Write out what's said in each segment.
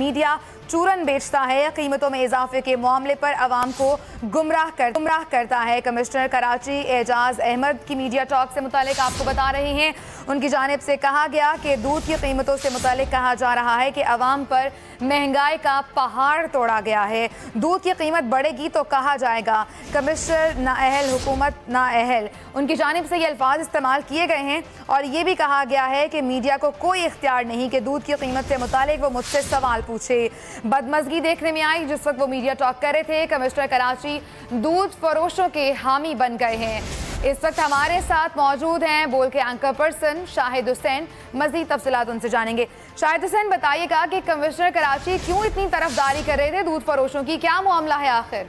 Media چورن بیچتا ہے قیمتوں میں اضافے کے معاملے پر عوام کو گمراہ کر گمراہ کرتا ہے۔ کمشنر کراچی اعجاز احمد کی میڈیا ٹاک سے متعلق آپ کو بتا رہے ہیں۔ ان کی جانب سے کہا گیا کہ دودھ کی قیمتوں سے متعلق کہا جا رہا ہے کہ عوام پر مہنگائی کا پہاڑ توڑا گیا ہے۔ دودھ کی قیمت بڑھے گی تو کہا جائے گا۔ کمشنر نااہل، حکومت نااہل۔ ان کی جانب سے یہ الفاظ استعمال کیے گئے ہیں اور یہ بھی کہا گیا ہے کہ میڈیا کو کوئی اختیار نہیں کہ دودھ کی قیمت سے متعلق وہ مجھ سے سوال پوچھے۔ بدمزگی دیکھنے میں آئی، جس وقت وہ میڈیا ٹاک کر رہے تھے، کمشنر کراچی دودھ فروشوں کے حامی بن گئے ہیں۔ اس وقت ہمارے ساتھ موجود ہیں بول کے اینکر پرسن شاہد حسین، مزید تفصیلات ان سے جانیں گے۔ شاہد حسین، بتائیے گا کہ کمشنر کراچی کیوں اتنی طرف داری کر رہے تھے دودھ فروشوں کی؟ کیا معاملہ ہے آخر؟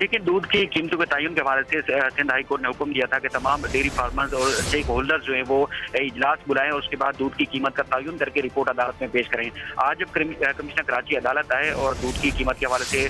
دیکھیں، دودھ کی قیمتوں کے تعین کے حوالے سے سندھ ہائی کورٹ نے حکم دیا تھا کہ تمام ڈیری فارمرز اور اسٹیک ہولڈرز جو ہیں وہ اجلاس بلائیں اور اس کے بعد دودھ کی قیمت کا تعین کر کے رپورٹ عدالت میں پیش کریں۔ آج جب کمشنر کراچی عدالت آئے اور دودھ کی قیمت کے حوالے سے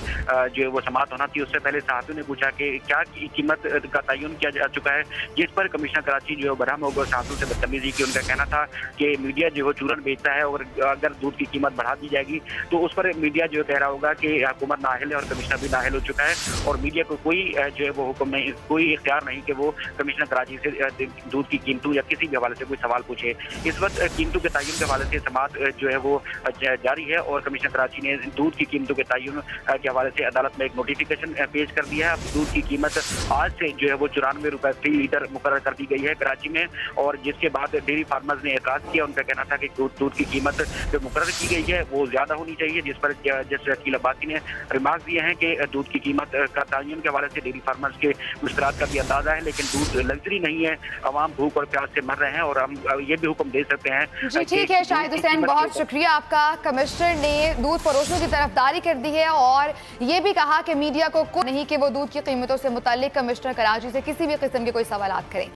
جو ہے وہ سماعت ہونا تھی، اس سے پہلے صحافیوں نے پوچھا کہ کیا قیمت کا تعین کیا جا چکا ہے، جس پر کمشنر کراچی جو ہے برہم ہو گئے صحافیوں سے بدتمیزی کی، ان کا کہنا تھا کہ میڈیا جو ہے چورن بیچتا ہے اور اگر دودھ کی قیمت بڑھا دی جائے گی تو اس پر میڈیا جو کہہ رہا ہوگا کہ حکومت نااہل ہے اور کمشنر بھی نااہل ہو چکا ہے اور میڈیا کو کوئی جو ہے وہ حکم نہیں، کوئی اختیار نہیں کہ وہ کمشنر کراچی سے دودھ کی قیمتوں یا کسی بھی حوالے سے کوئی سوال پوچھے۔ اس وقت قیمتوں کے تعین کے حوالے سے سماعت جو ہے وہ جاری ہے اور کمشنر کراچی نے دودھ کی قیمتوں کے تعین کے حوالے سے عدالت میں ایک نوٹیفیکیشن پیش کر دیا ہے۔ اب دودھ کی قیمت آج سے جو ہے وہ چورانوے روپے فی لیٹر مقرر کر دی گئی ہے کراچی میں اور جس کے بعد ڈیری فارمرز نے اعتراض کیا، ان کا کہنا تھا کہ دودھ کی قیمت جو مقرر کی گئی ہے وہ زیادہ ہونی چاہیے، جس پر جس عقیل عباسی نے ریمارک دیے ہیں کہ دودھ کی قیمت کا تعین کے حوالے سے ڈیری فارمرز کے مشکلات کا بھی اندازہ ہے لیکن دودھ لگژری نہیں ہے۔ عوام بھوک اور پیاس سے مر رہے ہیں اور ہم یہ بھی حکم دے سکتے ہیں۔ جی ٹھیک ہے شاہد حسین بہت شکریہ آپ کا۔ کمشنر نے دودھ فروشوں کی طرف داری کر دی ہے اور یہ بھی کہا کہ میڈیا کو نہیں کہ وہ دودھ کی قیمتوں سے متعلق کمشنر کراچی سے کسی بھی قسم کے کوئی سوالات کریں۔